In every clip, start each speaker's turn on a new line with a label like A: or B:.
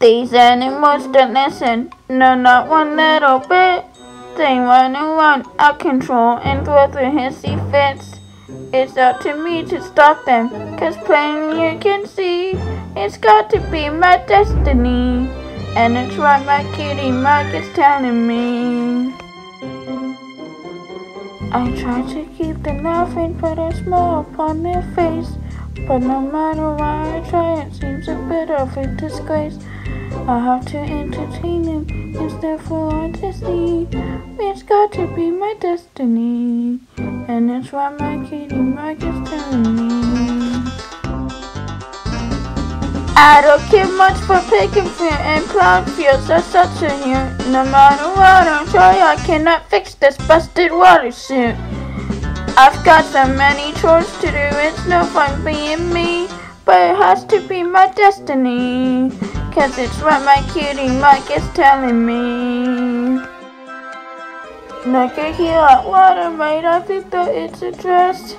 A: These animals don't listen, no, not one little bit. They run around out control and throw their hissy fits. It's up to me to stop them, cause plain you can see, it's got to be my destiny. And it's what my cutie Mark is telling me. I try to keep them laughing, put a smile upon their face. But no matter why I try, it seems a bit of a disgrace. I have to entertain him, it's therefore to see. It's got to be my destiny, and it's what my cutie Mark is telling me. I don't care much for picking fruit and plowing fields, that's such a here. No matter what I try, I cannot fix this busted water suit. I've got so many chores to do, it's no fun being me, but it has to be my destiny. Cause it's what my cutie Mark is telling me. Look at here, water made, I think that it's a dress.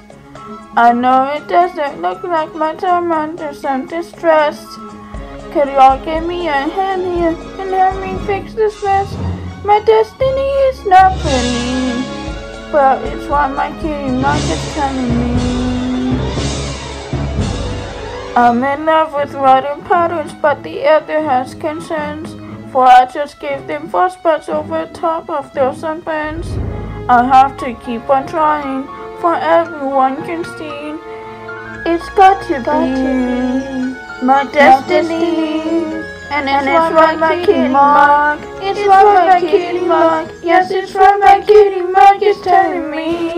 A: I know it doesn't look like much, I'm under some distress. Could y'all give me a hand here and help me fix this mess? My destiny is not pretty, but it's what my Mike is telling me. I'm in love with writing patterns, but the other has concerns. For I just gave them frostbites over top of their sunburns. I have to keep on trying, for everyone can see. It's got to, got be, to be my destiny. And it's, and it's right, my cutie Mark. It's right, my cutie Mark. Yes, it's from my cutie Mark is telling me.